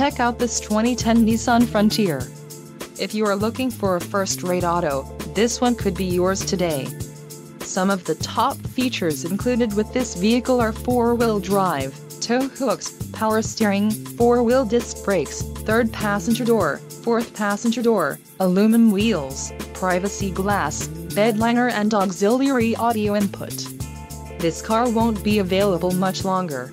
check out this 2010 Nissan Frontier. If you are looking for a first-rate auto, this one could be yours today. Some of the top features included with this vehicle are 4-wheel drive, tow hooks, power steering, 4-wheel disc brakes, third passenger door, fourth passenger door, aluminum wheels, privacy glass, bed liner and auxiliary audio input. This car won't be available much longer.